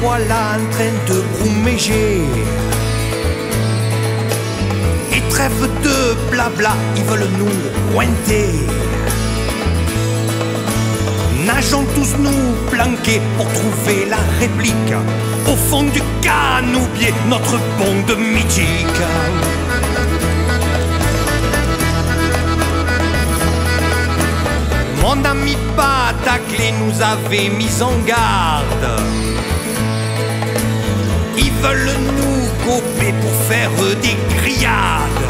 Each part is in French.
voilà en train de brouméger. Et trêve de blabla, ils veulent nous pointer. Nageons tous nous planquer pour trouver la réplique au fond du canoubier, notre bonde mythique. Mon ami Pataclé nous avait mis en garde. Ils veulent nous couper pour faire des grillades.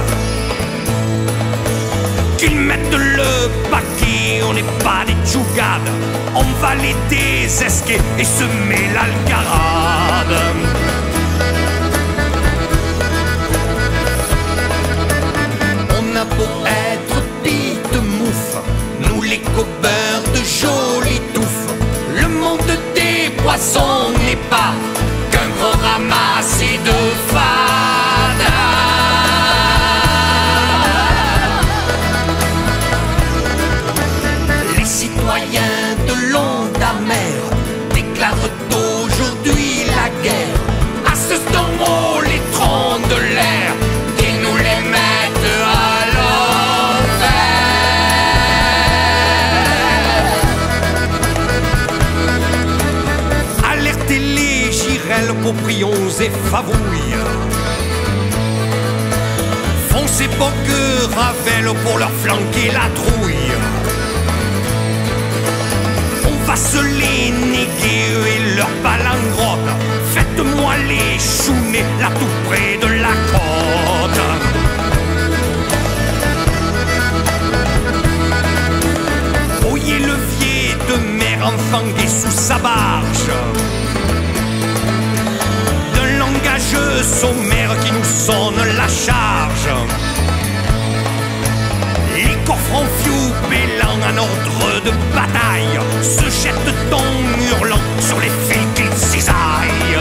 Qu'ils mettent le paquet, on n'est pas des tchougades. On va les désesquer et semer l'algarade. Des poissons n'est pas qu'un gros ramassis de fada. Les citoyens de l'onde amère déclarent les girelles, pauprions et favouilles. Foncez que Ravel pour leur flanquer la trouille. On va se les néguer et leur balangrotte. Faites-moi les chouner là tout près de la côte. Voyez le de mer enfangué sous sa barge. Langage sommaire qui nous sonne la charge. Les coffres fiou bêlant en ordre de bataille se jettent en hurlant sur les fils qu'ils cisaillent.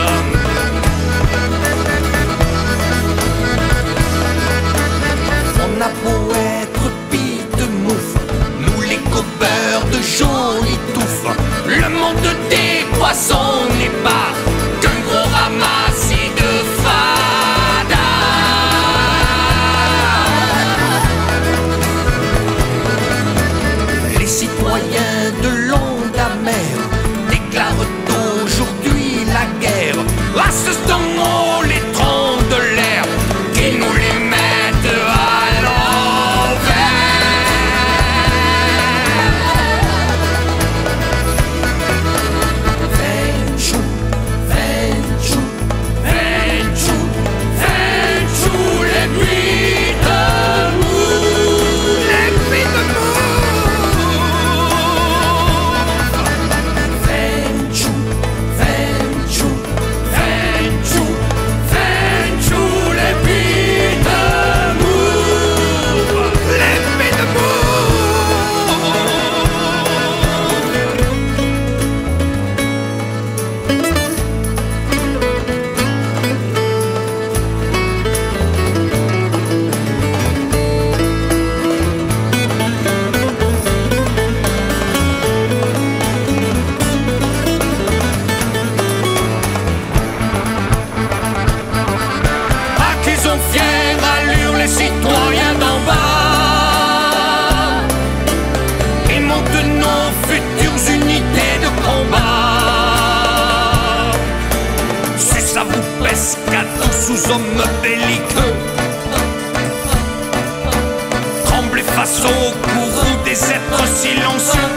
On a beau être pite mouffe, nous les cobeurs de jolis touffes. Le monde des poissons Les sous-homme belliqueux. tremblez face au courroux des êtres silencieux.